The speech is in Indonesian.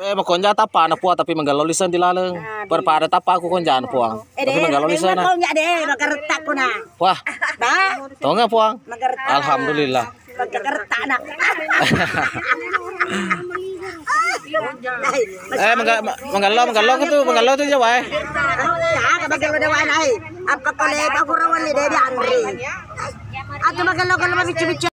Eh, makonja tapa na puwa tapi mangalolisan di laleng. Perpada tapa aku konjaan puang. Tapi menggalolisan eh na. kau deh, magertak ko na. Wah, Ba? tau nggak puang? Alhamdulillah. Magkagertak na. Eh, mangga manggalo manggalo menggalol tu, manggalo tu jawai. Ya, kabagalo daw ay. Apa ko le ba ko rawan ni Dedi Andre. Ato magalo ko naman bicu bicu